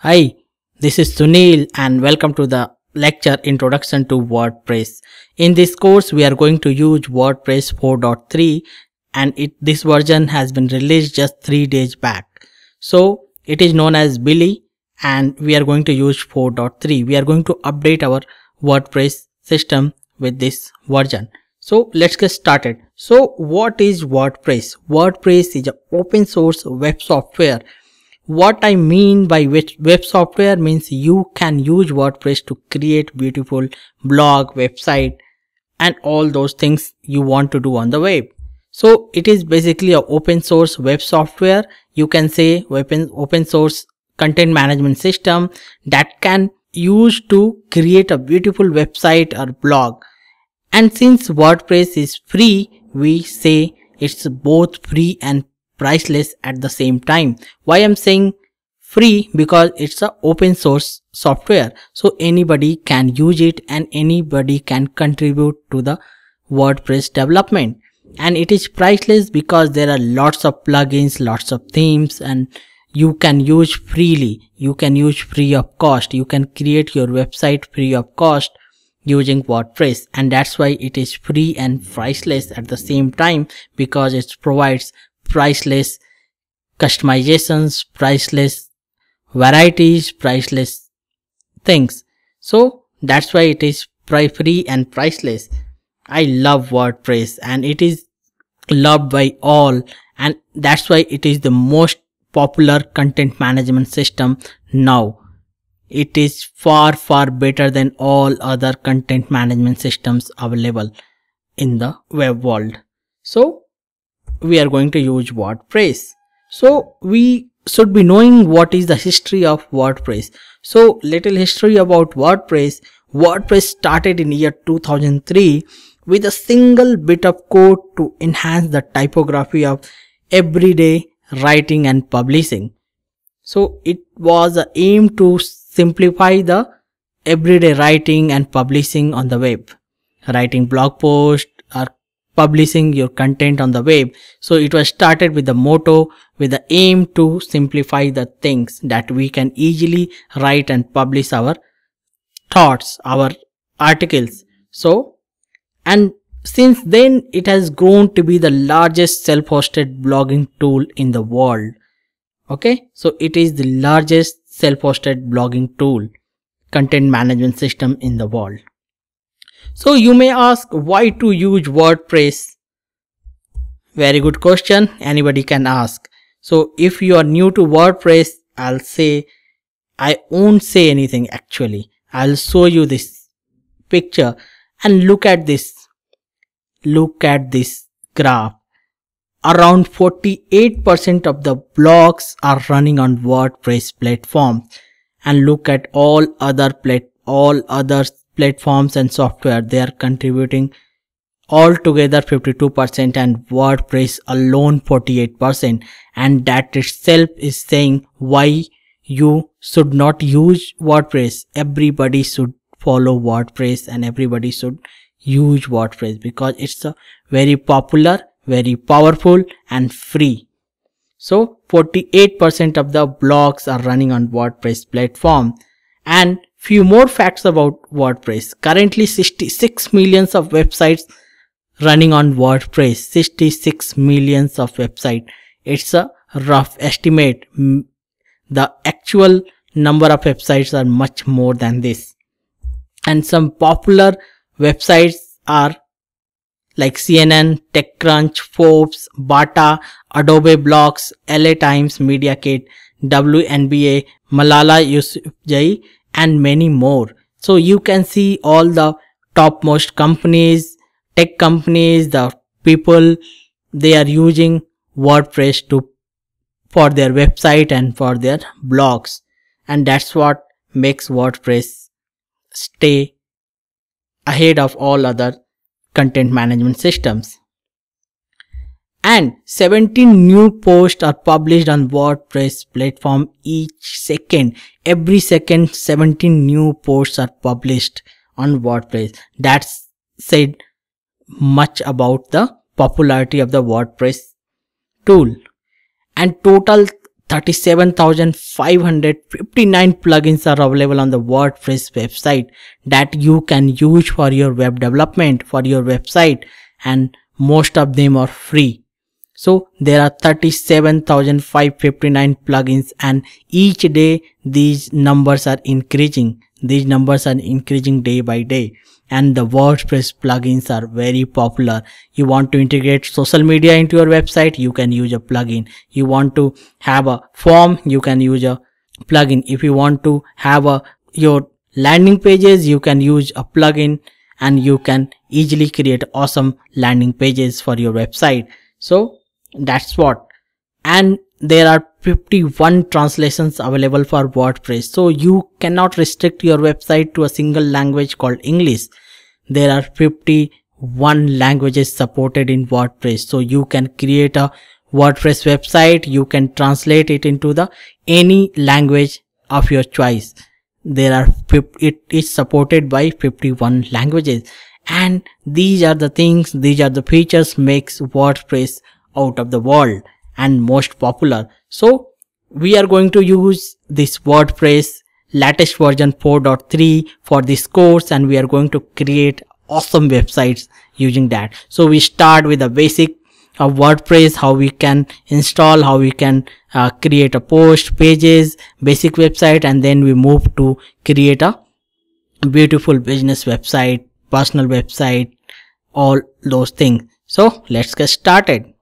Hi, this is Sunil and welcome to the lecture Introduction to WordPress. In this course, we are going to use WordPress 4.3 and it, this version has been released just 3 days back. So, it is known as Billie and we are going to use 4.3. We are going to update our WordPress system with this version. So let's get started. So what is WordPress? WordPress is an open source web software what I mean by which web software means you can use WordPress to create beautiful blog, website and all those things you want to do on the web. So it is basically a open source web software. You can say open, open source content management system that can use to create a beautiful website or blog. And since WordPress is free, we say it's both free and priceless at the same time. Why I'm saying free? Because it's a open source software. So anybody can use it and anybody can contribute to the WordPress development. And it is priceless because there are lots of plugins lots of themes and you can use freely. You can use free of cost. You can create your website free of cost using WordPress. And that's why it is free and priceless at the same time because it provides priceless customizations, priceless varieties, priceless things. So that's why it is free and priceless. I love WordPress and it is loved by all and that's why it is the most popular content management system now. It is far far better than all other content management systems available in the web world. So we are going to use WordPress. So we should be knowing what is the history of WordPress. So little history about WordPress. WordPress started in year 2003 with a single bit of code to enhance the typography of everyday writing and publishing. So it was a aim to simplify the everyday writing and publishing on the web. Writing blog posts or publishing your content on the web. So it was started with the motto with the aim to simplify the things that we can easily write and publish our thoughts, our articles. So, and since then it has grown to be the largest self-hosted blogging tool in the world. Okay. So it is the largest self-hosted blogging tool, content management system in the world. So you may ask why to use WordPress? Very good question. Anybody can ask. So if you are new to WordPress, I'll say, I won't say anything actually. I'll show you this picture and look at this. Look at this graph. Around 48% of the blogs are running on WordPress platform and look at all other plat all other platforms and software they are contributing altogether 52% and WordPress alone 48% and that itself is saying why you should not use WordPress. Everybody should follow WordPress and everybody should use WordPress because it's a very popular very powerful and free. So 48% of the blogs are running on WordPress platform. And Few more facts about WordPress. Currently 66 millions of websites running on WordPress. 66 millions of websites. It's a rough estimate. The actual number of websites are much more than this. And some popular websites are like CNN, TechCrunch, Forbes, Bata, Adobe Blogs, LA Times, MediaKit, WNBA, Malala Yousafzai, and many more. So you can see all the topmost companies, tech companies, the people, they are using WordPress to for their website and for their blogs. And that's what makes WordPress stay ahead of all other content management systems and 17 new posts are published on WordPress platform each second. Every second 17 new posts are published on WordPress. That's said much about the popularity of the WordPress tool. And total 37,559 plugins are available on the WordPress website that you can use for your web development for your website and most of them are free. So there are 37,559 plugins and each day these numbers are increasing. These numbers are increasing day by day and the WordPress plugins are very popular. You want to integrate social media into your website, you can use a plugin. You want to have a form, you can use a plugin. If you want to have a your landing pages, you can use a plugin and you can easily create awesome landing pages for your website. So that's what. And there are 51 translations available for WordPress. So you cannot restrict your website to a single language called English. There are 51 languages supported in WordPress. So you can create a WordPress website. You can translate it into the any language of your choice. There are, it is supported by 51 languages. And these are the things, these are the features makes WordPress out of the world and most popular. So we are going to use this WordPress latest version 4.3 for this course and we are going to create awesome websites using that. So we start with the basic of WordPress, how we can install, how we can uh, create a post, pages, basic website and then we move to create a beautiful business website, personal website, all those things. So let's get started.